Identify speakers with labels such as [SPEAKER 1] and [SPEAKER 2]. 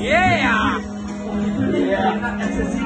[SPEAKER 1] Yeah!
[SPEAKER 2] Yeah!